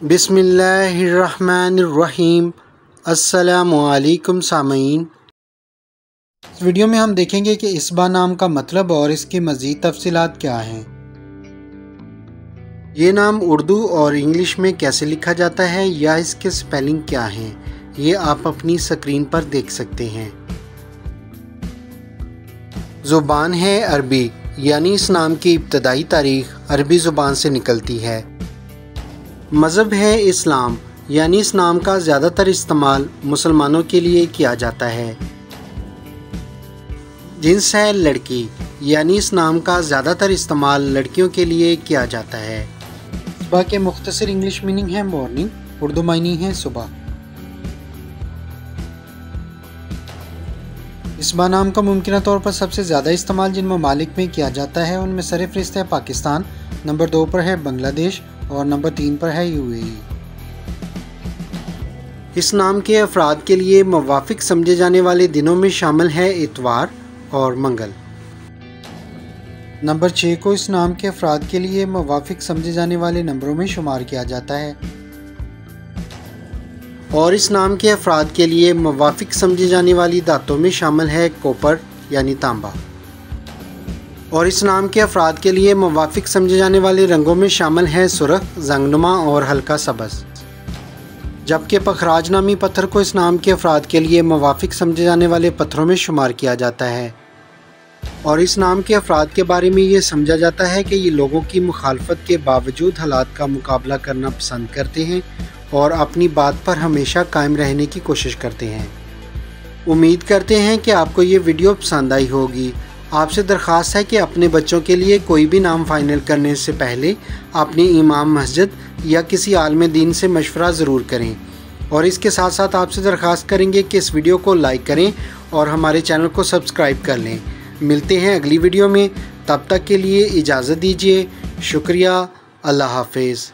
बिसमीम असलकुम सामीन। इस वीडियो में हम देखेंगे कि इसबा नाम का मतलब और इसकी मज़ीद तफसीलात क्या हैं। ये नाम उर्दू और इंग्लिश में कैसे लिखा जाता है या इसके स्पेलिंग क्या हैं, ये आप अपनी स्क्रीन पर देख सकते हैं। ज़ुबान है अरबी, यानी इस नाम की इब्तदाई तारीख अरबी ज़ुबान से निकलती है। मज़हब है इस्लाम, यानी इस नाम का ज़्यादातर इस्तेमाल मुसलमानों के लिए किया जाता है। जिन्स है लड़की, यानी इस नाम का ज़्यादातर इस्तेमाल लड़कियों के लिए किया जाता है। सुबह के मुख्तर इंग्लिश मीनिंग है मॉर्निंग, उर्दू मायनी है सुबह। इसबा नाम का मुमकिन तौर पर सबसे ज़्यादा इस्तेमाल जिन ममालिक में किया जाता है, उनमें सर फहरिस्त है पाकिस्तान, नंबर दो पर है बांग्लादेश और नंबर तीन पर है यूएई। इस नाम के अफराद के लिए मवाफिक समझे जाने वाले दिनों में शामिल है इतवार और मंगल। नंबर छः को इस नाम के अफराद के लिए मवाफिक समझे जाने वाले नंबरों में शुमार किया जाता है। और इस नाम के अफराद के लिए मवाफिक समझी जाने वाली दातों में शामिल है कोपर, यानी तांबा। और इस नाम के अफराद के लिए मवाफिक समझे जाने वाले रंगों में शामिल है सुरख, जंगनुमा और हल्का सबस जबकि पखराज नामी पत्थर को इस नाम के अफराद के लिए मवाफिक समझे जाने वाले पत्थरों में शुमार किया जाता है। और इस नाम के अफराद के बारे में ये समझा जाता है कि ये लोगों की मुखालफत के बावजूद हालात का मुकाबला करना पसंद करते हैं और अपनी बात पर हमेशा कायम रहने की कोशिश करते हैं। उम्मीद करते हैं कि आपको ये वीडियो पसंद आई होगी। आपसे दरख्वास्त है कि अपने बच्चों के लिए कोई भी नाम फाइनल करने से पहले अपनी इमाम मस्जिद या किसी आलम दीन से मशवरा ज़रूर करें। और इसके साथ साथ आपसे दरख्वास्त करेंगे कि इस वीडियो को लाइक करें और हमारे चैनल को सब्सक्राइब कर लें। मिलते हैं अगली वीडियो में। तब तक के लिए इजाज़त दीजिए। शुक्रिया। अल्लाह हाफिज़।